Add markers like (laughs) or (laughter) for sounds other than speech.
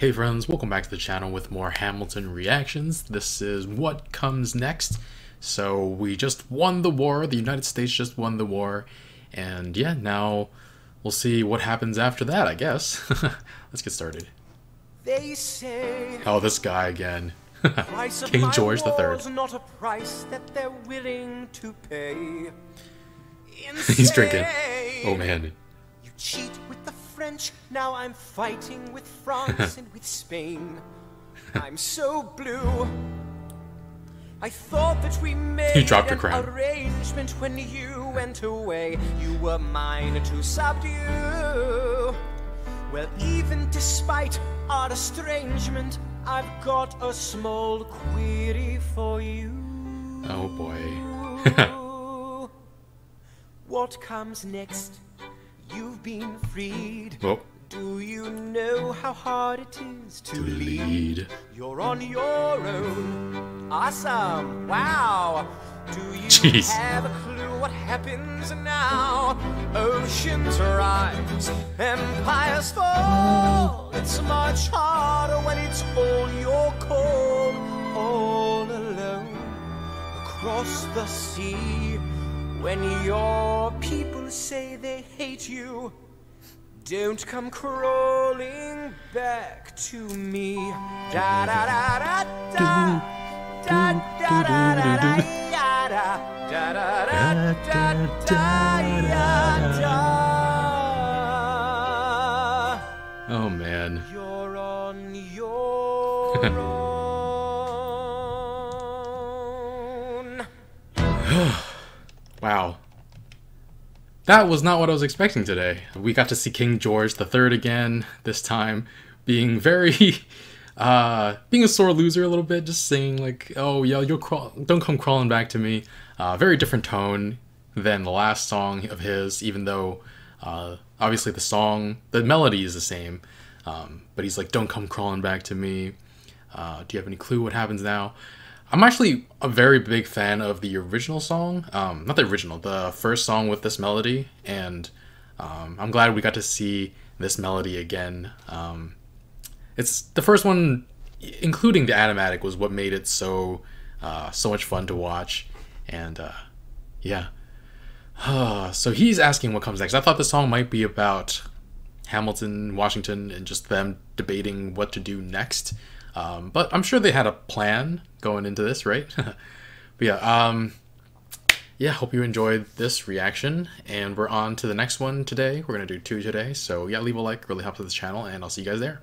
Hey friends, welcome back to the channel with more Hamilton reactions. This is what comes next. So we just won the war, the United States just won the war, and yeah, now we'll see what happens after that, I guess. (laughs) Let's get started. They say Oh, this guy again. (laughs) King George III. not a price that they're willing to pay. (laughs) He's drinking. Oh man. You cheat with the French, now I'm fighting with (laughs) France and with Spain. I'm so blue. I thought that we made You dropped your an crown. arrangement when you went away. You were mine to subdue. Well, even despite our estrangement, I've got a small query for you. Oh boy. (laughs) (laughs) what comes next? You've been freed. Well, Do you know how hard it is to, to lead? lead. You're on your own. Awesome. Wow. Do you (laughs) Jeez. have a clue what happens now? Oceans rise, empires fall. It's much harder when it's all your call, all alone across the sea. When your people say they hate you, don't come crawling back to me. Da da da da da. Da da da da da da. Da da da da da da. Oh man. You're on your own. Wow. That was not what I was expecting today. We got to see King George III again, this time being very (laughs) uh being a sore loser a little bit, just saying like, "Oh, yeah, you'll crawl don't come crawling back to me." Uh very different tone than the last song of his, even though uh obviously the song, the melody is the same. Um but he's like, "Don't come crawling back to me." Uh, do you have any clue what happens now? I'm actually a very big fan of the original song. Um, not the original, the first song with this melody, and um, I'm glad we got to see this melody again. Um, it's the first one, including the animatic, was what made it so uh, so much fun to watch, and uh, yeah. (sighs) so he's asking what comes next. I thought the song might be about Hamilton, Washington, and just them debating what to do next. Um, but I'm sure they had a plan going into this, right? (laughs) but yeah, um, yeah. Hope you enjoyed this reaction, and we're on to the next one today. We're gonna do two today, so yeah, leave a like, really helps with the channel, and I'll see you guys there.